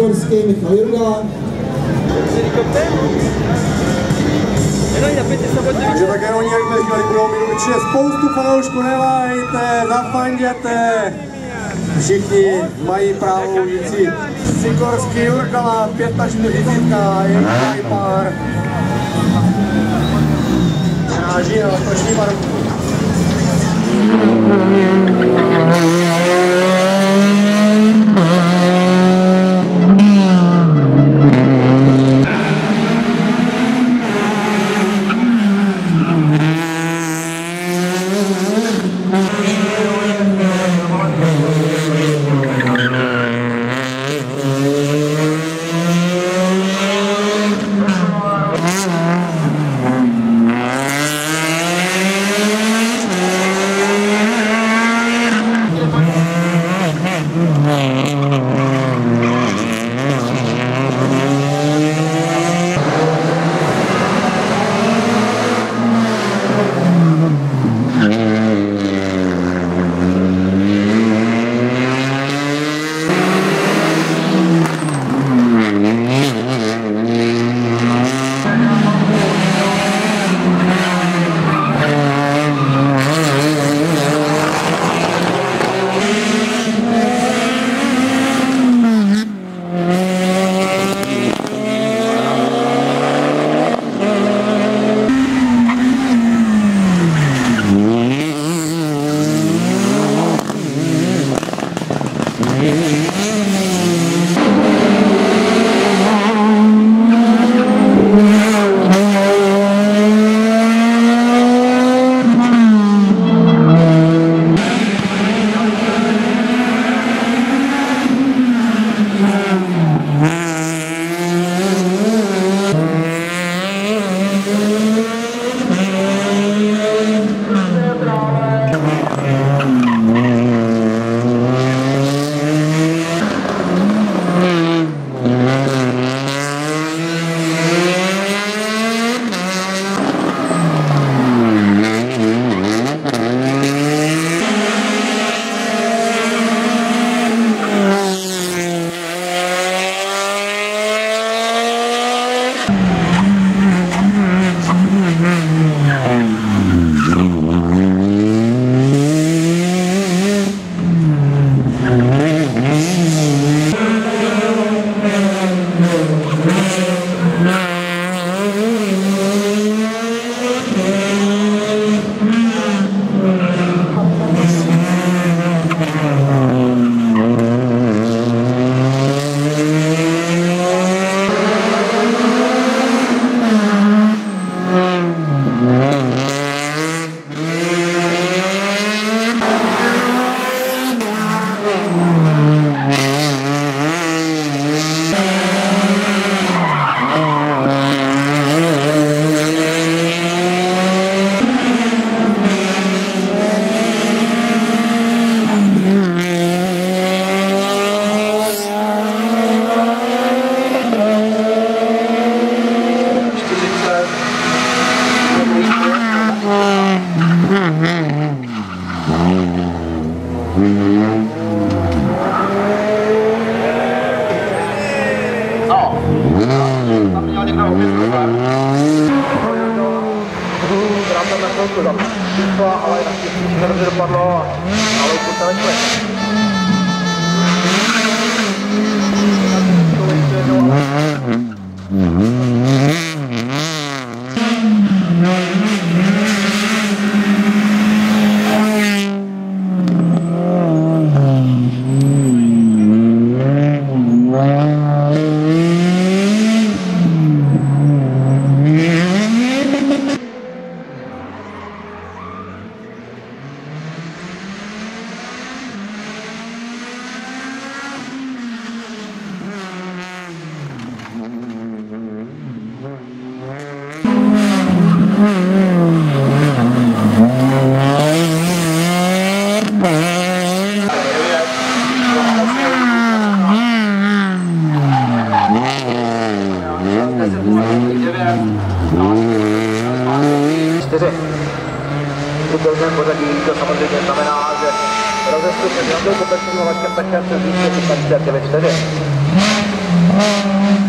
Fajruga. Takže tak jenom jak jsme říkali, budou mít určitě spoustu fanoušků, neváhejte, zafanděte. Všichni mají právo jít si Sikorský Jurkala, 45, je tady pár. Náží na letošní barvku. ale naštěstí všechno dobře dopadlo a už se nešle. Čtyři. V průběžném pořadí to samozřejmě znamená, že rozestup mezi Ondou Kopečkem a Vaškem Pečem se zvýší 4. Aha.